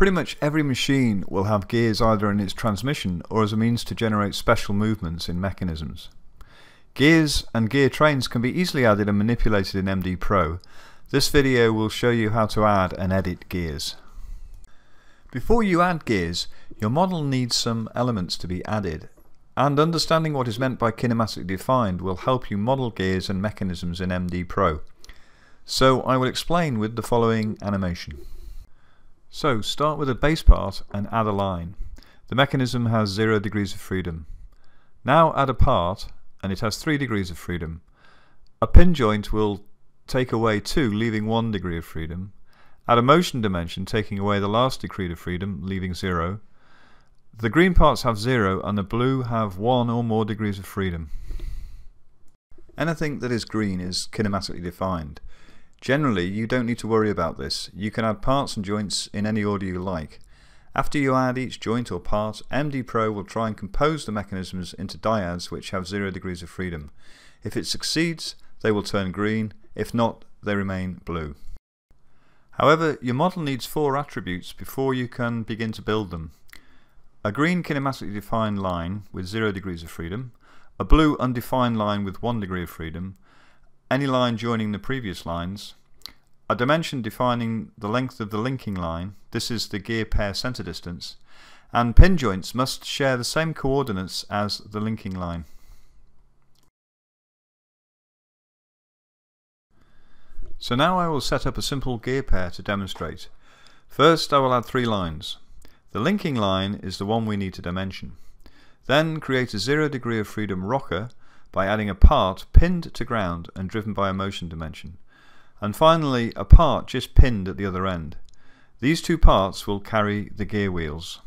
Pretty much every machine will have gears either in its transmission or as a means to generate special movements in mechanisms. Gears and gear trains can be easily added and manipulated in MD Pro. This video will show you how to add and edit gears. Before you add gears, your model needs some elements to be added and understanding what is meant by kinematically defined will help you model gears and mechanisms in MD Pro. So I will explain with the following animation. So start with a base part and add a line. The mechanism has 0 degrees of freedom. Now add a part and it has 3 degrees of freedom. A pin joint will take away 2 leaving 1 degree of freedom. Add a motion dimension taking away the last degree of freedom leaving 0. The green parts have 0 and the blue have 1 or more degrees of freedom. Anything that is green is kinematically defined. Generally, you don't need to worry about this. You can add parts and joints in any order you like. After you add each joint or part, MD Pro will try and compose the mechanisms into dyads which have 0 degrees of freedom. If it succeeds, they will turn green, if not, they remain blue. However, your model needs four attributes before you can begin to build them. A green kinematically defined line with 0 degrees of freedom, a blue undefined line with 1 degree of freedom, any line joining the previous lines, a dimension defining the length of the linking line, this is the gear pair center distance, and pin joints must share the same coordinates as the linking line. So now I will set up a simple gear pair to demonstrate. First I will add three lines. The linking line is the one we need to dimension. Then create a zero degree of freedom rocker by adding a part pinned to ground and driven by a motion dimension. And finally, a part just pinned at the other end. These two parts will carry the gear wheels.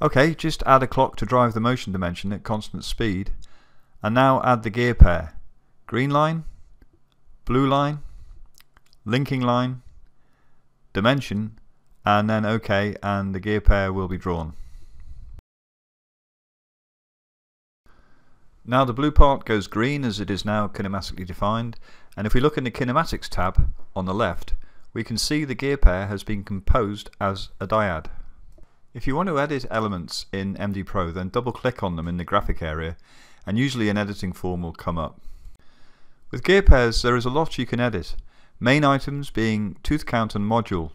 Okay, just add a clock to drive the motion dimension at constant speed. And now add the gear pair. Green line, blue line, linking line, dimension, and then OK and the gear pair will be drawn. Now the blue part goes green as it is now kinematically defined and if we look in the kinematics tab on the left we can see the gear pair has been composed as a dyad. If you want to edit elements in MD Pro then double click on them in the graphic area and usually an editing form will come up. With gear pairs there is a lot you can edit, main items being tooth count and module.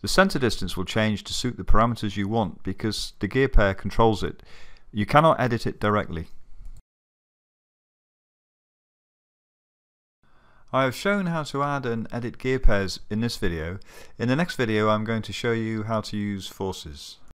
The center distance will change to suit the parameters you want because the gear pair controls it. You cannot edit it directly. I have shown how to add and edit gear pairs in this video. In the next video I'm going to show you how to use forces.